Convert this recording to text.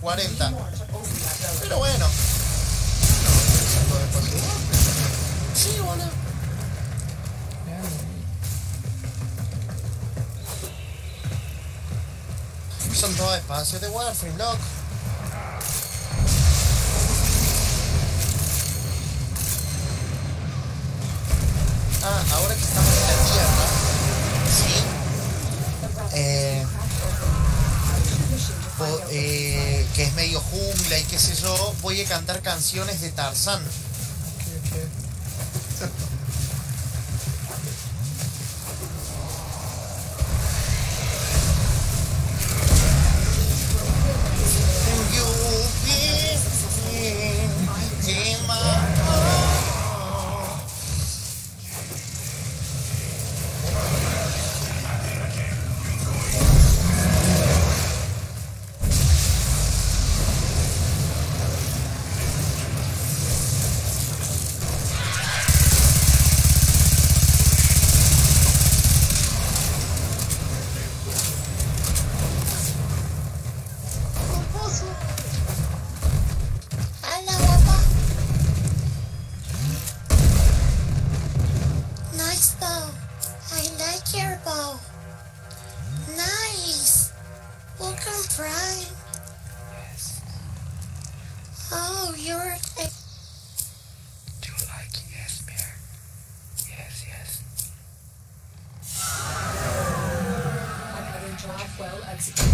40. Pero bueno. Sí, boludo. Son todos espacios de Warframe, loco. Ah, ahora que estamos qué sé yo, voy a cantar canciones de Tarzán. Yes. Oh, you're a... Do you like yes, Mare? Yes, yes. Another job well executed.